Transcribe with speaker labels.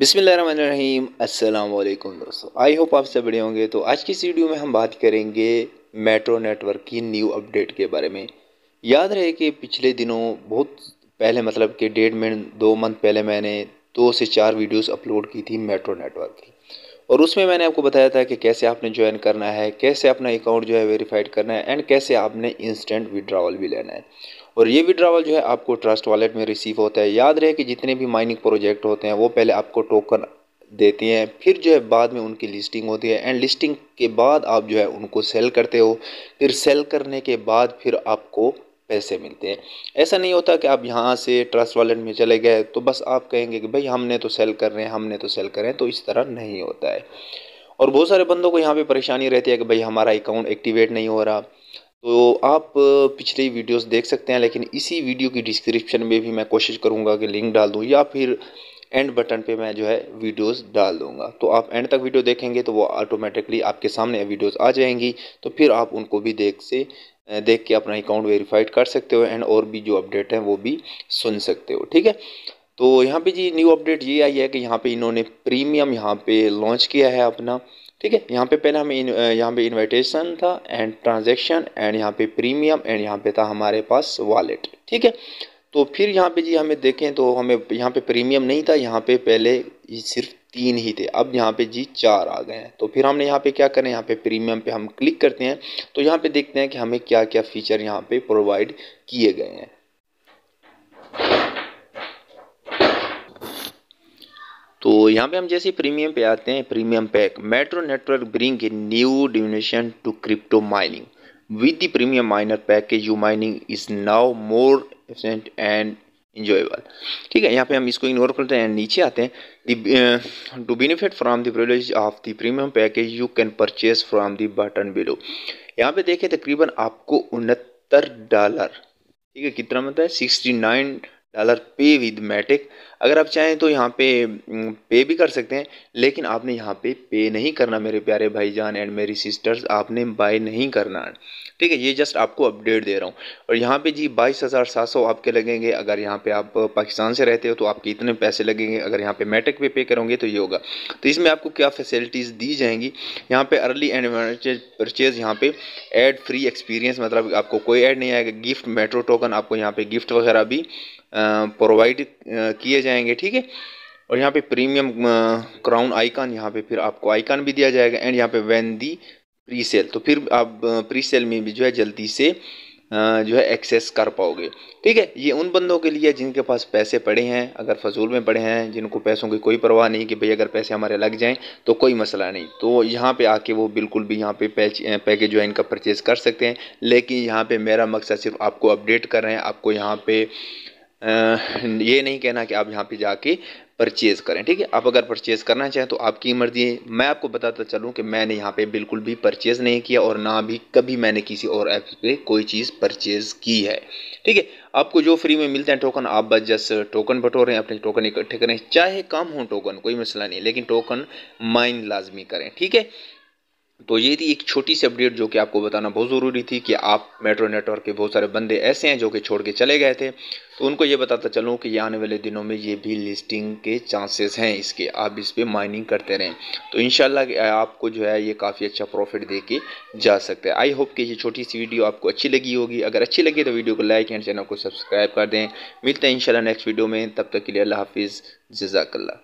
Speaker 1: बिसमीम अल्लाम दोस्तों। I hope आप सब बढ़िया होंगे। तो आज की इस वीडियो में हम बात करेंगे मेट्रो नेटवर्क की न्यू अपडेट के बारे में। याद रहे कि पिछले दिनों, बहुत पहले मतलब कि डेढ़ मिनट दो मंथ पहले मैंने दो से चार वीडियोस अपलोड की थी मेट्रो नेटवर्क की। और उसमें मैंने आपको बताया था कि कैसे आपने ज्वाइन करना है, कैसे अपना अकाउंट जो है वेरीफाइड करना है एंड कैसे आपने इंस्टेंट विड्रावल भी लेना है। और ये विड्रावल जो है आपको ट्रस्ट वॉलेट में रिसीव होता है। याद रहे कि जितने भी माइनिंग प्रोजेक्ट होते हैं, वो पहले आपको टोकन देती हैं, फिर जो है बाद में उनकी लिस्टिंग होती है एंड लिस्टिंग के बाद आप जो है उनको सेल करते हो। फिर सेल करने के बाद फिर आपको पैसे मिलते हैं। ऐसा नहीं होता कि आप यहाँ से ट्रस्ट वॉलेट में चले गए तो बस आप कहेंगे कि भाई हमने तो सेल कर रहे हैं, हमने तो सेल कर रहे हैं तो इस तरह नहीं होता है। और बहुत सारे बंदों को यहाँ पे परेशानी रहती है कि भाई हमारा अकाउंट एक्टिवेट नहीं हो रहा। तो आप पिछले वीडियोस देख सकते हैं, लेकिन इसी वीडियो की डिस्क्रिप्शन में भी मैं कोशिश करूँगा कि लिंक डाल दूँ या फिर एंड बटन पे मैं जो है वीडियोस डाल दूँगा। तो आप एंड तक वीडियो देखेंगे तो वो ऑटोमेटिकली आपके सामने वीडियोस आ जाएँगी। तो फिर आप उनको भी देख से देख के अपना अकाउंट वेरीफाइड कर सकते हो एंड और भी जो अपडेट है वो भी सुन सकते हो, ठीक है? तो यहाँ पे जी न्यू अपडेट ये आई है कि यहाँ पे इन्होंने प्रीमियम यहाँ पे लॉन्च किया है अपना, ठीक है? यहाँ पे पहले हमें यहाँ पे इनविटेशन था एंड ट्रांजैक्शन एंड यहाँ पे प्रीमियम एंड यहाँ पे था हमारे पास वॉलेट ठीक है? तो फिर यहाँ पे जी हमें देखें तो हमें यहाँ पे प्रीमियम नहीं था, यहाँ पे पहले सिर्फ़ तीन ही थे, अब यहाँ पे जी चार आ गए हैं। तो फिर हमने यहाँ पे क्या करें, यहाँ पे प्रीमियम पे हम क्लिक करते हैं तो यहाँ पे देखते हैं कि हमें क्या क्या फीचर यहाँ पे प्रोवाइड किए गए हैं। तो यहाँ पे हम जैसे प्रीमियम पे आते हैं premium pack metro network bring a new dimension to crypto mining with the premium miner package you mining is now more efficient and enjoyable ठीक है, यहाँ पे हम इसको इग्नोर करते हैं, नीचे आते हैं। To benefit from the privilege of the premium package you can purchase from the button below यहाँ पे देखें तकरीबन आपको उनहत्तर डॉलर ठीक है, कितना मतलब है? सिक्सटी नाइन डॉलर पे विद मैटिक अगर आप चाहें तो यहाँ पे पे भी कर सकते हैं, लेकिन आपने यहाँ पे पे नहीं करना मेरे प्यारे भाईजान एंड मेरी सिस्टर्स, आपने बाय नहीं करना। ठीक है, ये जस्ट आपको अपडेट दे रहा हूँ। और यहाँ पे जी बाईस हज़ार सात सौ आपके लगेंगे, अगर यहाँ पे आप पाकिस्तान से रहते हो तो आपके इतने पैसे लगेंगे, अगर यहाँ पे मैटिक पे पे करोगे तो ये होगा। तो इसमें आपको क्या फैसिलिटीज़ दी जाएँगी? यहाँ पे अर्ली एंड परचेज यहाँ पे एड फ्री एक्सपीरियंस मतलब आपको कोई ऐड नहीं आएगा। गिफ्ट मेट्रो टोकन, आपको यहाँ पे गिफ्ट वगैरह भी प्रोवाइड किए जाएँगे, ठीक है? और यहाँ पे प्रीमियम क्राउन आइकन यहाँ पे फिर आपको आइकन भी दिया जाएगा एंड यहाँ पे वैन दी प्री सेल तो फिर आप प्री सेल में भी जो है जल्दी से जो है एक्सेस कर पाओगे, ठीक है? ये उन बंदों के लिए जिनके पास पैसे पड़े हैं, अगर फजूल में पड़े हैं, जिनको पैसों की कोई परवाह नहीं कि भाई अगर पैसे हमारे लग जाएँ तो कोई मसला नहीं। तो यहाँ पे आके वो बिल्कुल भी यहाँ पे पैच पैकेज जो है इनका परचेज़ कर सकते हैं, लेकिन यहाँ पे मेरा मकसद सिर्फ़ आपको अपडेट कर रहे हैं, आपको यहाँ पे ये नहीं कहना कि आप यहाँ पे जाके परचेज़ करें, ठीक है? आप अगर परचेज़ करना चाहें तो आपकी मर्ज़ी है। मैं आपको बताता चलूँ कि मैंने यहाँ पे बिल्कुल भी परचेज़ नहीं किया और ना भी कभी मैंने किसी और ऐप पे कोई चीज़ परचेज़ की है, ठीक है? आपको जो फ्री में मिलते हैं टोकन आप बस जस्ट टोकन बटोरें अपने टोकन इकट्ठे करें। चाहे कम हो टोकन कोई मसला नहीं, लेकिन टोकन माइन लाजमी करें, ठीक है? तो ये थी एक छोटी सी अपडेट जो कि आपको बताना बहुत ज़रूरी थी कि आप मेट्रो नेटवर्क के बहुत सारे बंदे ऐसे हैं जो कि छोड़ के चले गए थे। तो उनको ये बताता चलूँ कि ये आने वाले दिनों में ये भी लिस्टिंग के चांसेस हैं, इसके आप इस पर माइनिंग करते रहें। तो इन आपको जो है ये काफ़ी अच्छा प्रॉफिट दे के जा सकते हैं। आई होप कि ये छोटी सी वीडियो आपको अच्छी लगी होगी। अगर अच्छी लगी तो वीडियो को लाइक एंड चैनल को सब्सक्राइब कर दें। मिलते हैं इन नेक्स्ट वीडियो में। तब तक के लिए अल्लाह हाफिज़। जजाकल्ला